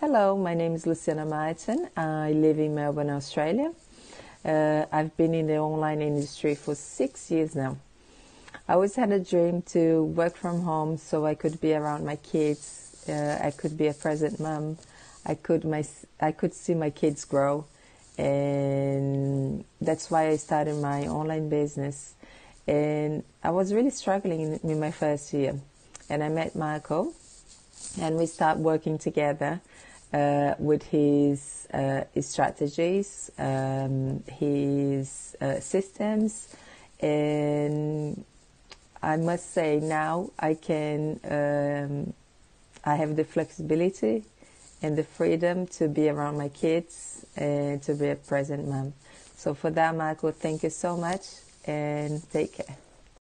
Hello, my name is Luciana Martin. I live in Melbourne, Australia. Uh, I've been in the online industry for six years now. I always had a dream to work from home so I could be around my kids. Uh, I could be a present mom. I could my I could see my kids grow, and that's why I started my online business. And I was really struggling in, in my first year, and I met Marco, and we start working together uh, with his uh, his strategies, um, his uh, systems, and I must say now I can, um, I have the flexibility and the freedom to be around my kids and to be a present mom. So for that, Michael, thank you so much and take care.